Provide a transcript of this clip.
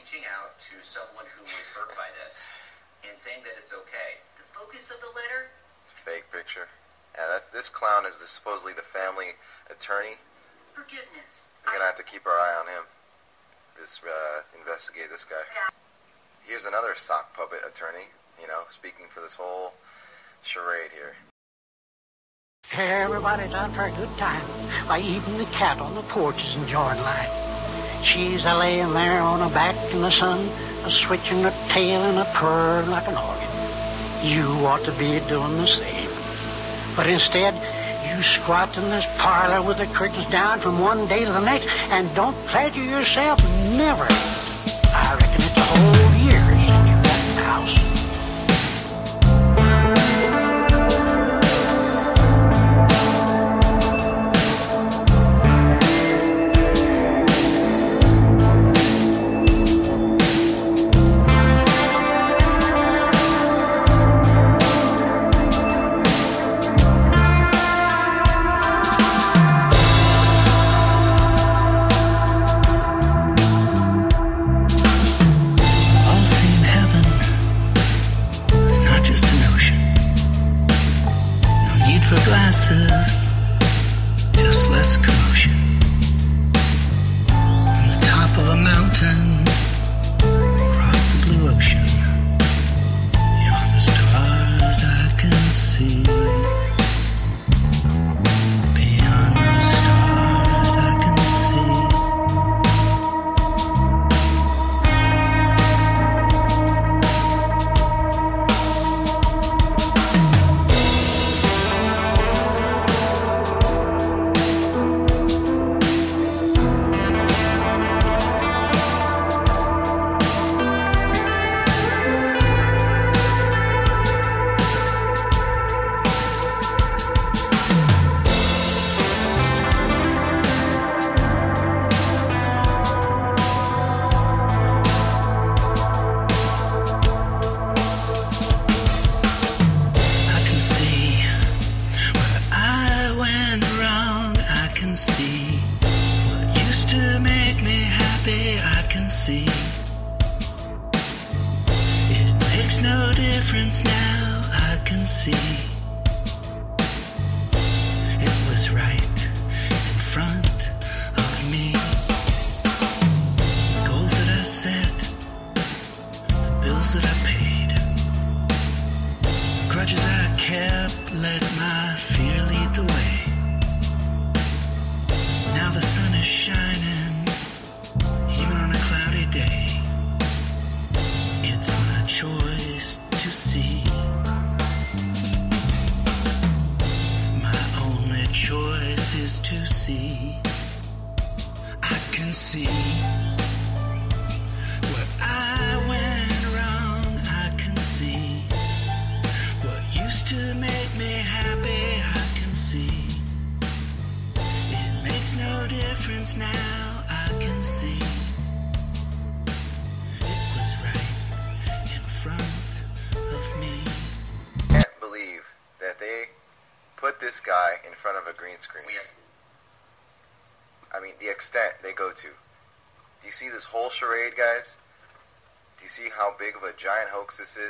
reaching out to someone who was hurt by this and saying that it's okay. The focus of the letter? Fake picture. Yeah, that, this clown is the, supposedly the family attorney. Forgiveness. We're gonna have to keep our eye on him. This uh, investigate this guy. Here's another sock puppet attorney. You know, speaking for this whole charade here. Everybody's out for a good time. Why, even the cat on the porch is enjoying life. She's a laying there on her back in the sun, a switching her tail and a purring like an organ. You ought to be doing the same. But instead, you squat in this parlor with the curtains down from one day to the next and don't pleasure yourself never. I reckon it's a whole year across I can see it makes no difference now. I can see it was right in front of me. Goals that I set, the bills that I paid. Grudges I kept, let my fear lead the way. Now the sun is shining, can see where I went wrong. I can see. What used to make me happy, I can see. It makes no difference now, I can see. It was right in front of me. Can't believe that they put this guy in front of a green screen. I mean, the extent they go to. Do you see this whole charade, guys? Do you see how big of a giant hoax this is?